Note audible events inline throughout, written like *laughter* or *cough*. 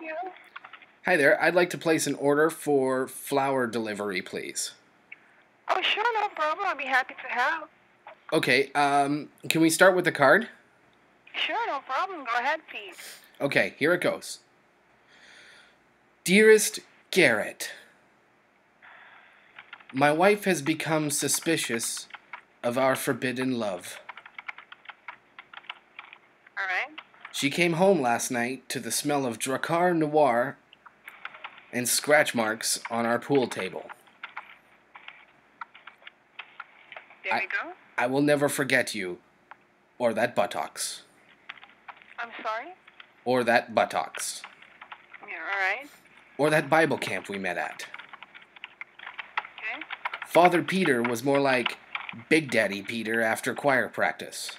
you? Hi there. I'd like to place an order for flower delivery, please. Oh, sure, no problem. I'll be happy to help. Okay, um, can we start with the card? Sure, no problem. Go ahead, please. Okay, here it goes. Dearest Garrett, my wife has become suspicious of our forbidden love. All right. She came home last night to the smell of Drakkar Noir and scratch marks on our pool table. There I- we go. I will never forget you, or that buttocks, I'm sorry. or that buttocks, Yeah, all right. or that Bible camp we met at. Okay. Father Peter was more like Big Daddy Peter after choir practice.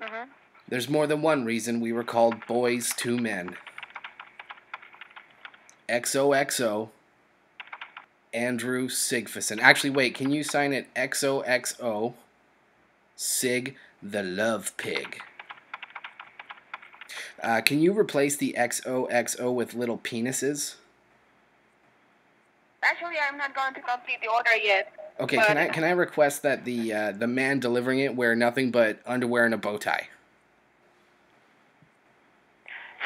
Mm-hmm. There's more than one reason we were called Boyz II Men. XOXO Andrew Sigfuson. Actually, wait, can you sign it XOXO Sig the Love Pig? Uh, can you replace the XOXO with little penises? Actually, I'm not going to complete the order yet. Okay, can I can I request that the uh, the man delivering it wear nothing but underwear and a bow tie?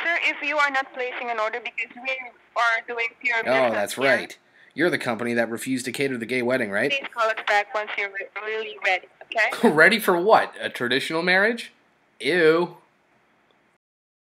Sir, if you are not placing an order because we are doing pure Oh, business that's here, right. You're the company that refused to cater the gay wedding, right? Please call us back once you're re- really ready, okay? *laughs* Ready for what? A traditional marriage? Ew.